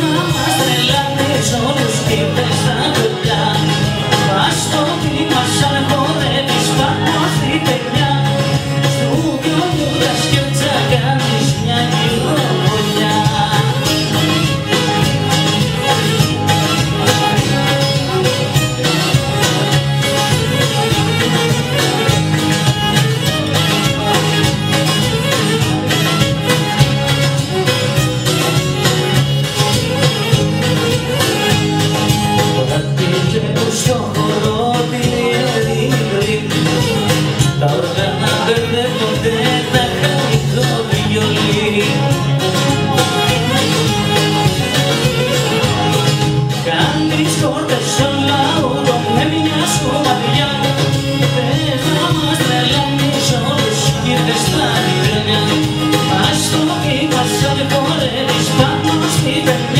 να μας τρελάνεις όλους και έπρεπε ποτέ να κάνει το βιολί. Κάνει σκόρτες όλα ούρο με μια σκοματιά Πες να μας τρελάνεις όλους και δεν στα μηδενιά Ας το πίπας αν πάνω στη παιδιά